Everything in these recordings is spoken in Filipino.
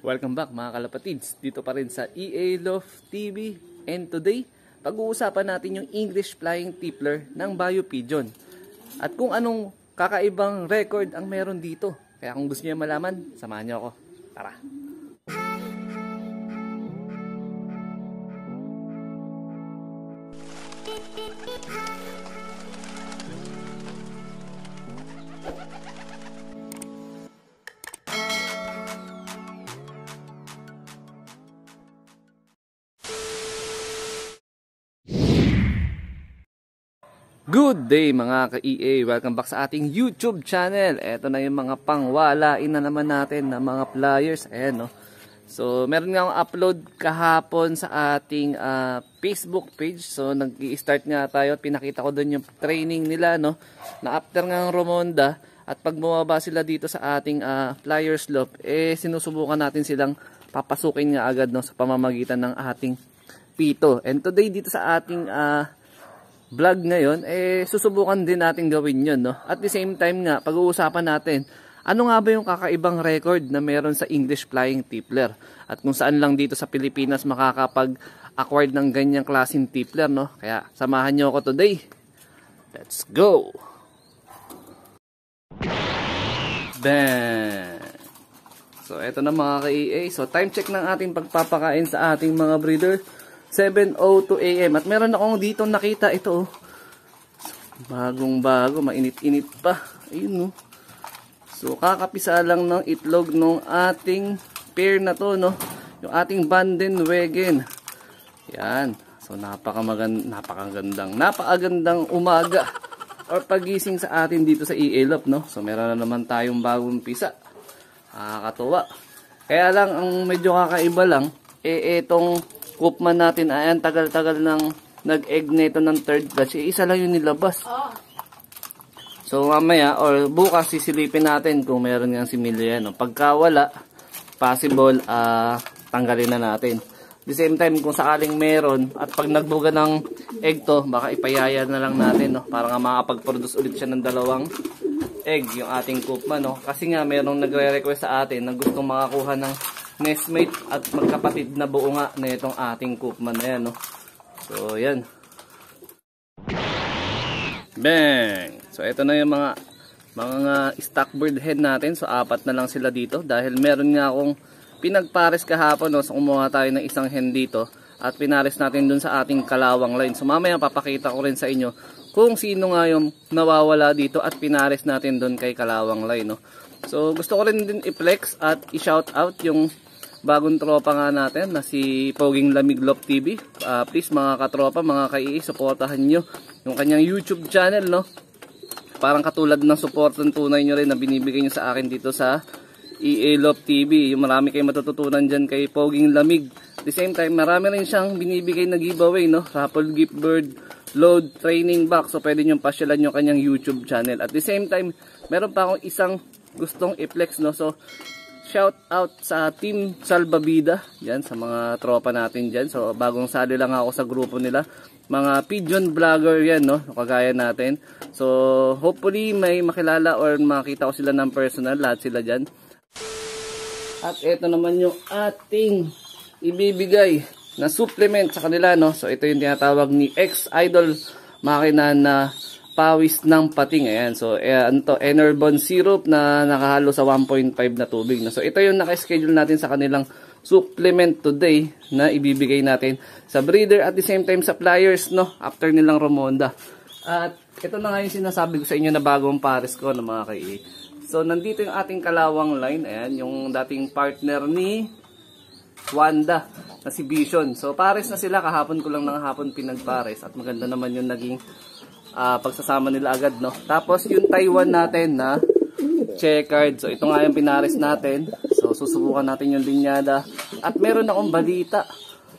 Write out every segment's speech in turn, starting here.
Welcome back mga kalapatids, dito pa rin sa EA Love TV and today, pag-uusapan natin yung English Flying Tippler ng Bio Pigeon at kung anong kakaibang record ang meron dito. Kaya kung gusto niyo malaman, samahan niyo ako. Tara! Good day mga ka-EA! Welcome back sa ating YouTube channel. Ito na yung mga pangwalain na naman natin na mga flyers. Ayan no. So meron nga upload kahapon sa ating uh, Facebook page. So nag-i-start nga tayo pinakita ko doon yung training nila no. Na after nga ng Romonda at pag bumaba sila dito sa ating uh, flyer slope, eh sinusubukan natin silang papasukin nga agad no sa pamamagitan ng ating pito. And today dito sa ating uh, vlog ngayon, eh susubukan din natin gawin yun. No? At the same time nga, pag-uusapan natin, ano nga ba yung kakaibang record na meron sa English Flying Tippler? At kung saan lang dito sa Pilipinas makakapag-acquired ng ganyang klaseng tippler. No? Kaya samahan nyo ako today. Let's go! Bang! So, eto na mga ka-EA. So, time check ng ating pagpapakain sa ating mga breeder. 7.02 AM. At meron akong dito nakita ito. Oh. Bagong bago, mainit-init pa. Ayun no. So kakapisa lang ng itlog ng ating pair na to no. Yung ating Bandenwegen. Yan. So napakamagand napakagandang napakagandang umaga or pagising sa atin dito sa ELOP no. So meron na naman tayong bagong pisa. Nakakatuwa. Kaya lang ang medyo kakaiba lang eh etong Coopman natin, ayan, tagal-tagal nang nag-egg nito ng third batch. Eh, isa lang yung nilabas. So, mamaya, or bukas, sisilipin natin kung meron nga si Milya. No? Pagka wala, possible, uh, tanggalin na natin. the same time, kung sakaling meron, at pag nagbuga ng egg to, baka ipayaya na lang natin, no? para nga makapag-produce ulit siya ng dalawang egg, yung ating Coopman. No? Kasi nga, merong nagre-request sa atin na gustong makakuha ng nestmate at magkapatid na buo nga na itong ating Coopman na yan. No? So, yan. Bang! So, ito na yung mga mga stock bird head natin. So, apat na lang sila dito dahil meron nga akong pinagpares kahapon. No? So, kumuha tayo ng isang hen dito at pinares natin dun sa ating kalawang line. So, mamaya papakita ko rin sa inyo kung sino nga yung nawawala dito at pinares natin dun kay kalawang line. No? So, gusto ko rin din i-flex at i-shout out yung bagong tropa nga natin na si Poging Lamiglop TV. Uh, ah, please mga katropa, mga kai, supportahan nyo yung kanyang YouTube channel, no? Parang katulad ng support ng tunay nyo rin na binibigay nyo sa akin dito sa EA Love TV. Yung marami kayong matututunan dyan kay Poging Lamig. At the same time, marami rin siyang binibigay na giveaway, no? Raffle gift bird, load training box. So, pwede nyo pasyalan yung kanyang YouTube channel. At the same time, meron pa akong isang gustong i-flex, no? So, shout out sa Team Salbabida, yan sa mga tropa natin diyan. So bagong sali lang ako sa grupo nila. Mga pigeon vlogger yan no, kagaya natin. So hopefully may makilala or makita ko sila ng personal, lahat sila diyan. At ito naman yung ating ibibigay na supplement sa kanila no. So ito yung tinatawag ni ex-idol makina na pawis ng pating. Ayan. So, eh, ano to, Enerbon syrup na nakahalo sa 1.5 na tubig. No? So, ito yung naka-schedule natin sa kanilang supplement today na ibibigay natin sa breeder at the same time sa pliers no after nilang Romonda. At ito na nga yung sinasabi ko sa inyo na bagong pares ko ng mga kai. So nandito yung ating kalawang line, ayan yung dating partner ni Wanda na si Vision. So pares na sila kahapon ko lang ng hapon pinagpares at maganda naman yung naging uh, pagsasama nila agad, no? Tapos yung Taiwan natin na checkered. So ito nga yung pinares natin. So susubukan natin yung linyada. At meron akong balita.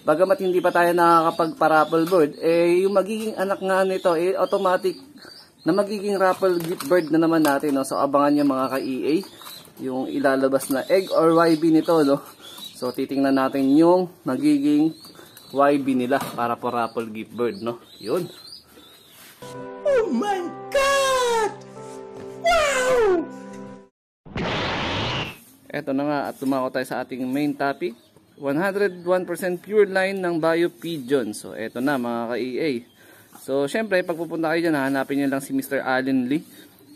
Bagamat hindi pa tayo nakakapag-parapple bird, eh yung magiging anak nga nito, eh automatic na magiging raffle gift bird na naman natin. No? So abangan nyo mga ka-EA yung ilalabas na egg or YB nito. No? So titingnan natin yung magiging YB nila para po raffle gift bird. No? Yun. Oh my God! Wow! Eto na nga at tumako tayo sa ating main topic. 101% pure line ng Bio Pigeon. So eto na mga ka-EA. So syempre pag pupunta kayo dyan, hanapin nyo lang si Mr. Allen Lee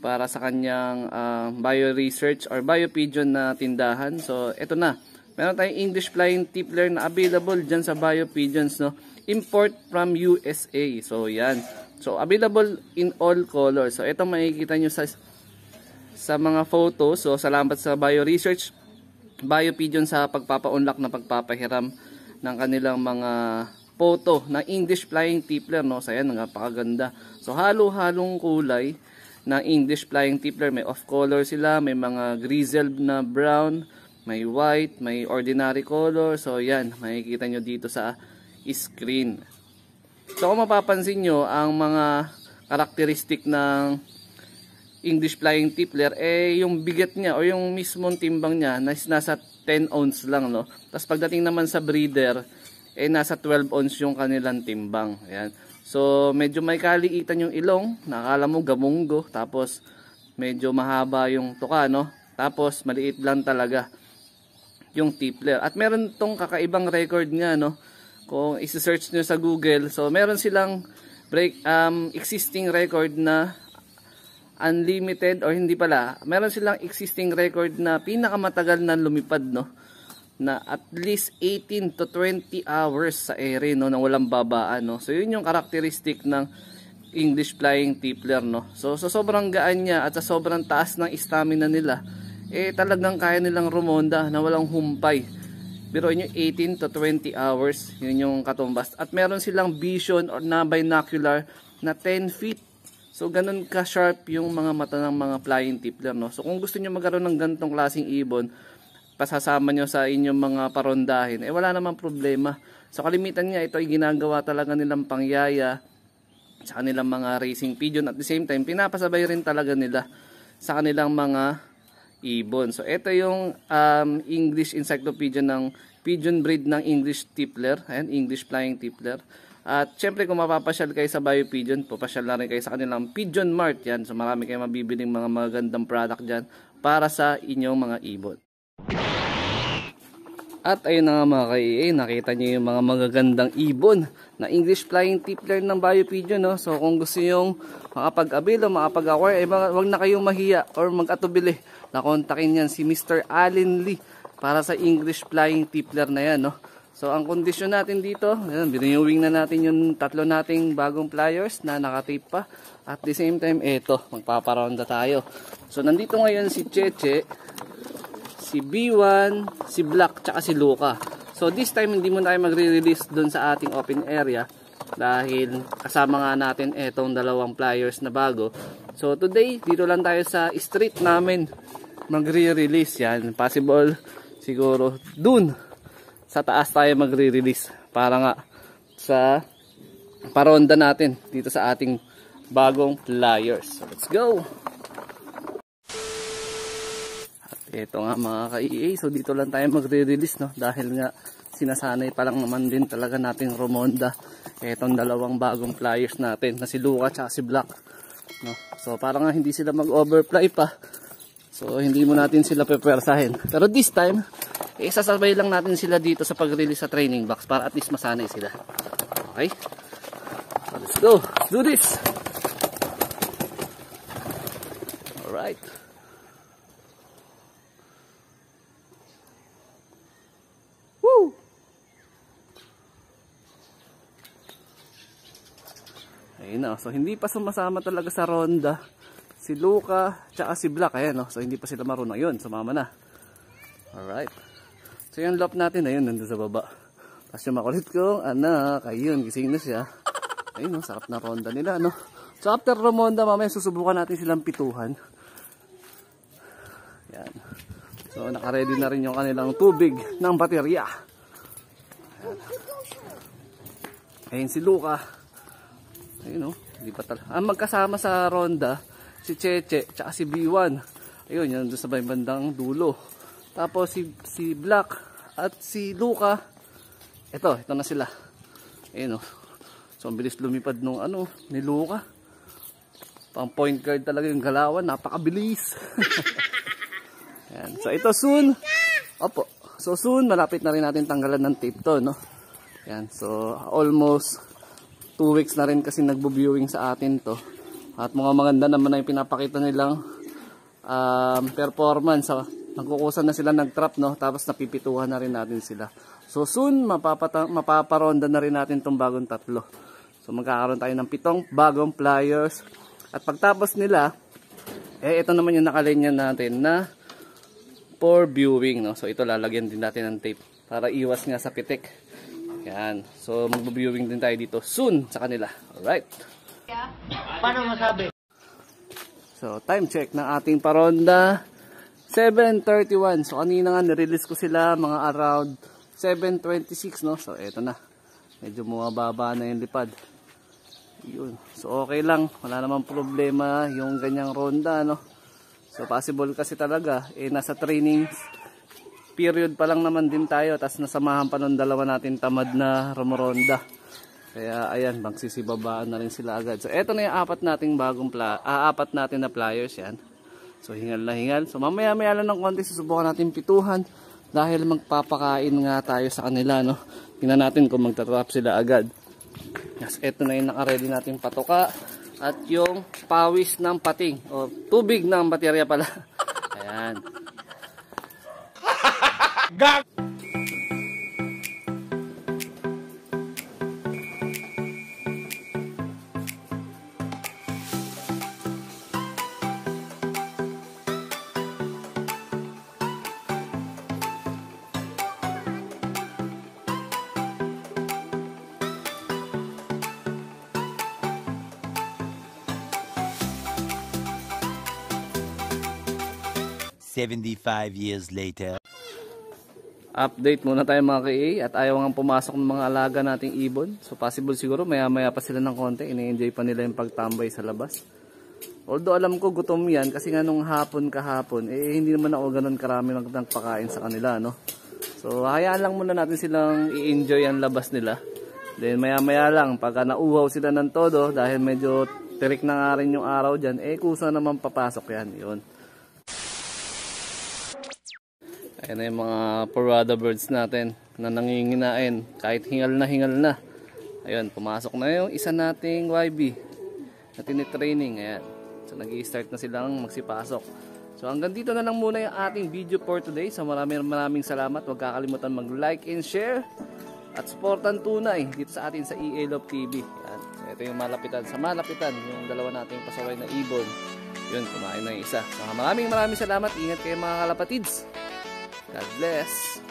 para sa kanyang uh, bio research or bio pigeon na tindahan. So eto na. Meron tayong English flying tippler na available dyan sa bio pigeons no. Import from USA. So yan. So available in all colors. So ito makikita nyo sa sa mga photos. So salamat sa bio research bio pigeon sa pagpapa-unlock na pagpapahiram ng kanilang mga photo na English flying tippler no. So ayan napakaganda. So halo-halong kulay na English flying tippler. May off color sila, may mga grizzled na brown, may white, may ordinary color. So yan, makikita nyo dito sa screen. So kung mapapansin nyo, ang mga karakteristik ng English flying tippler, eh yung bigat niya o yung mismong timbang niya nasa 10 ounce lang. no Tapos pagdating naman sa breeder, eh nasa 12 ounce yung kanilang timbang. Ayan. So, medyo may kaliitan yung ilong. Nakala mo gamunggo. Tapos, medyo mahaba yung tuka, no? Tapos, maliit lang talaga yung tippler. At meron tong kakaibang record nga, no? Kung isi-search nyo sa Google. So, meron silang break, um, existing record na unlimited or hindi pala. Meron silang existing record na pinakamatagal na lumipad, no? na at least 18 to 20 hours sa ere no nang walang babaan no. So yun yung characteristic ng English flying tippler no. So sa so sobrang gaan niya at sa sobrang taas ng stamina nila eh talagang kaya nilang rumonda na walang humpay. Yun yung 18 to 20 hours yun yung katumbas. At meron silang vision or na binocular na 10 feet. So ganun ka sharp yung mga mata ng mga flying tippler no. So kung gusto niyo magkaroon ng ganitong klaseng ibon pasasama nyo sa inyong mga parondahin, eh wala namang problema. So kalimitan nga ito ay ginagawa talaga nilang pangyaya sa kanilang mga racing pigeon. At the same time, pinapasabay rin talaga nila sa kanilang mga ibon. So ito yung um, English encyclopedia ng pigeon breed ng English tippler. Ayan, English flying tippler. At syempre kung mapapasyal kayo sa Bio Pigeon, papasyal na rin kayo sa kanilang Pigeon Mart yan. So marami kayong mabibiling mga magandang product dyan para sa inyong mga ibon. At ayun na nga mga ka nakita nyo yung mga magagandang ibon na English flying tippler ng Biopigeon. No? So kung gusto nyo makapag-avail o makapag-acquire, eh, wag na kayong mahiya or mag-atubili. Nakontakin yan si Mr. Allen Lee para sa English flying tippler na yan. No? So ang kondisyon natin dito, ayan, binuyuwing na natin yung tatlo nating bagong pliers na nakatape pa. At the same time, eto, magpaparonda tayo. So nandito ngayon si Cheche si B1, si Black, tsaka si Luca. So this time hindi mo tayo magre-release doon sa ating open area dahil kasama nga natin etong dalawang pliers na bago. So today dito lang tayo sa street namin magre-release yan. Possible siguro dun sa taas tayo magre-release para nga sa paronda natin dito sa ating bagong pliers. So let's go! Ito nga mga ka-EA, so dito lang tayo magre-release no dahil nga sinasanay pa lang naman din talaga nating Romonda. Etong dalawang bagong flyers natin na si Luca at si Black. No? So para nga hindi sila mag-overfly pa. So hindi mo natin sila pepersahin. Pero this time, eh, sasabay lang natin sila dito sa pag-release sa training box para at least masanay sila. Okay? So let's go. Let's do this. Alright. Ayun na. So, hindi pa sumasama talaga sa ronda. Si Luca, tsaka si Black. Ayan, no? So, hindi pa sila marunong. Yun, sumama na. Alright. So, yung lop natin, ayun, nandun sa baba. Tapos yung makulit kong anak, ayun, gising na siya. Ayun, no? Sarap na ronda nila, no? So, after Romonda, mamaya susubukan natin silang pituhan. Yan. So, nakaready na rin yung kanilang tubig ng baterya. Ayan. Si Luca. Ayun oh, hindi pa talaga. Ang magkasama sa ronda, si Cheche, tsaka si B1. Ayun, yan doon sa bandang dulo. Tapos si, si Black at si Luca. Ito, ito na sila. Ayun oh. So, ang bilis lumipad nung ano, ni Luca. Pang point guard talaga yung galawan, napakabilis. Ayan. So ito soon. Opo. So soon, malapit na rin natin tanggalan ng tape to, no? Ayan. So almost 2 weeks na rin kasi nagbo-viewing sa atin to. At mga maganda naman na yung pinapakita nilang um, performance. So, nagkukusan na sila ng-trap, no? Tapos napipituhan na rin natin sila. So soon, mapaparonda na rin natin tong bagong tatlo. So magkakaroon tayo ng pitong bagong pliers. At pagtapos nila, eh ito naman yung nakalinya natin na for viewing. No? So ito lalagyan din natin ng tape para iwas nga sa pitik. Yan. So magbo-viewing din tayo dito soon sa kanila. Alright. Paano masabi? So time check ng ating paronda. 7.31. So kanina nga nirelease ko sila mga around 7.26 no. So eto na. Medyo bumababa na yung lipad. Yun. So okay lang. Wala namang problema yung ganyang ronda no. So possible kasi talaga eh nasa training period pa lang naman din tayo tapos nasamahan pa nung dalawa natin tamad na rumoronda. Kaya ayan, magsisibabaan na rin sila agad. So eto na yung apat nating bagong pla ah, apat natin na pliers yan. So hingal na hingal. So mamaya maya lang ng konti susubukan natin pituhan dahil magpapakain nga tayo sa kanila no. Tingnan natin kung magtatrap sila agad. Yes, eto na yung naka-ready nating patoka at yung pawis ng pating o tubig ng baterya pala. Ayan. Gag! Seventy-five years later. Update muna tayo mga ka at ayaw nga pumasok ng mga alaga nating ibon. So possible siguro maya maya pa sila ng konti. Ini-enjoy pa nila yung pagtambay sa labas. Although alam ko gutom yan kasi nga nung hapon kahapon eh hindi naman ako ganun karami nagpakain sa kanila no. So hayaan lang muna natin silang i-enjoy ang labas nila. Then maya maya lang pagka nauhaw sila ng todo dahil medyo tirik na nga rin yung araw dyan eh kusa naman papasok yan yun. Ayan na yung mga parada birds natin na nanginginain kahit hingal na hingal na. Ayun, pumasok na yung isa nating YB na tinitraining. Ayan. So nag start na silang magsipasok. So hanggang dito na lang muna yung ating video for today. So maraming maraming salamat. Huwag kakalimutan mag-like and share at supportan tunay dito sa atin sa EA Love TV. Ayan. So ito yung malapitan. Sa malapitan, yung dalawa nating pasaway na ibon. Yun, kumain na yung isa. So maraming maraming salamat. Ingat kayo mga kalapatids. God bless.